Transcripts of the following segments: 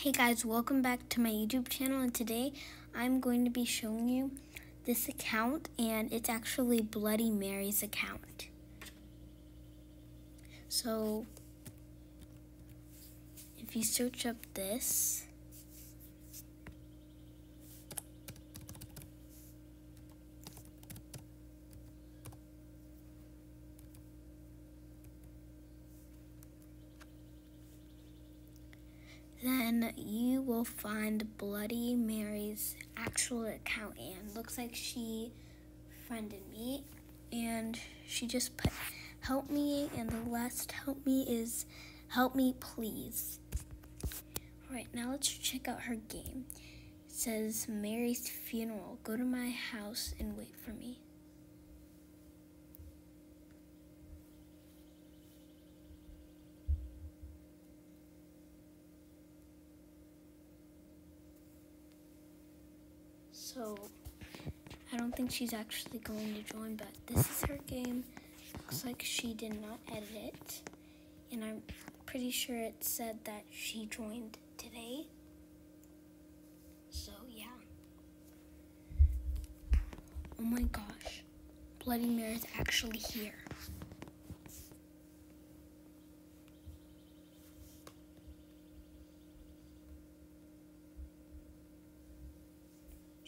Hey guys, welcome back to my YouTube channel and today I'm going to be showing you this account and it's actually Bloody Mary's account. So if you search up this then you will find Bloody Mary's actual account and looks like she friended me and she just put help me and the last help me is help me please. Alright, now let's check out her game. It says Mary's funeral. Go to my house and wait for me. So I don't think she's actually going to join, but this is her game. Looks like she did not edit it. And I'm pretty sure it said that she joined today. So yeah. Oh my gosh. Bloody Mary's actually here.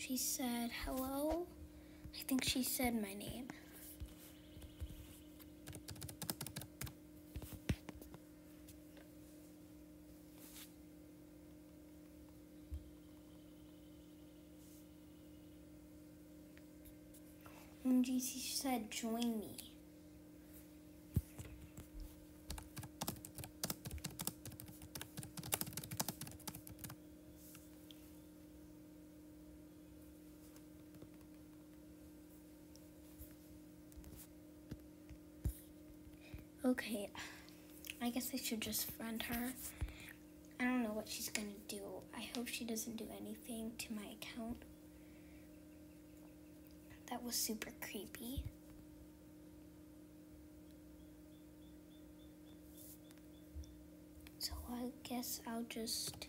She said, hello. I think she said my name. And she said, join me. Okay, I guess I should just friend her. I don't know what she's gonna do. I hope she doesn't do anything to my account. That was super creepy. So I guess I'll just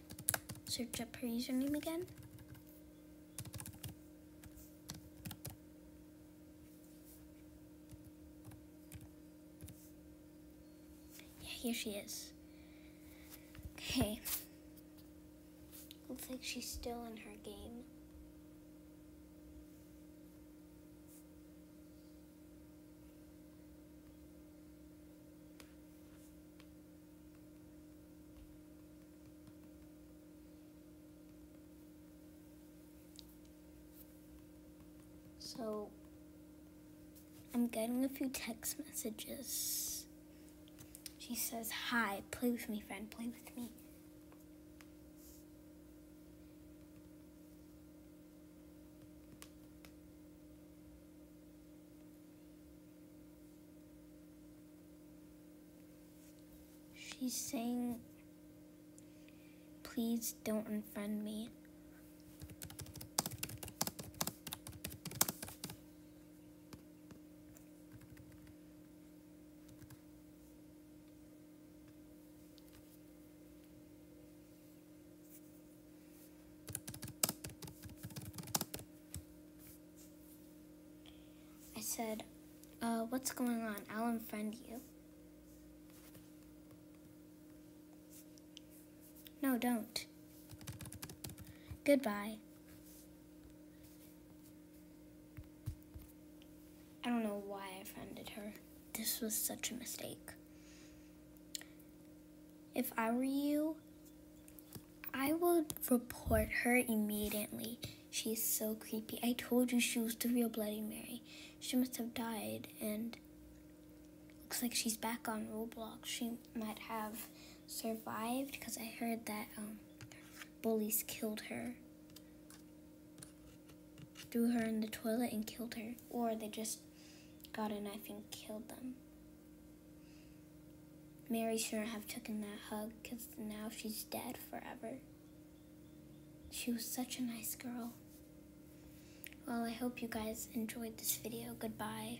search up her username again. Here she is. Okay. Looks like she's still in her game. So, I'm getting a few text messages. She says, Hi, play with me, friend, play with me. She's saying, Please don't unfriend me. Said, uh, what's going on? I'll unfriend you. No, don't. Goodbye. I don't know why I friended her. This was such a mistake. If I were you, I would report her immediately. She's so creepy. I told you she was the real Bloody Mary. She must have died, and looks like she's back on Roblox. She might have survived because I heard that um, bullies killed her. Threw her in the toilet and killed her. Or they just got a knife and killed them. Mary shouldn't have taken that hug because now she's dead forever. She was such a nice girl. Well, I hope you guys enjoyed this video. Goodbye